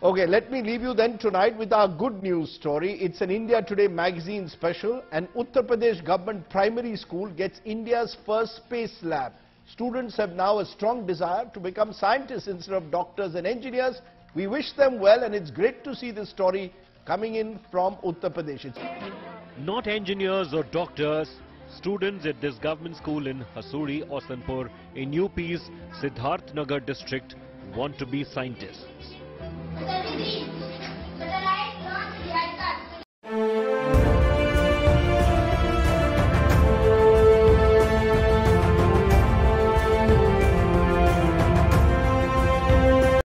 Okay, let me leave you then tonight with our good news story. It's an India Today magazine special. An Uttar Pradesh government primary school gets India's first space lab. Students have now a strong desire to become scientists instead of doctors and engineers. We wish them well and it's great to see this story coming in from Uttar Pradesh. Not engineers or doctors, students at this government school in Hasuri, Osanpur in UP's Siddharth Nagar district want to be scientists. Uttar Pradesh.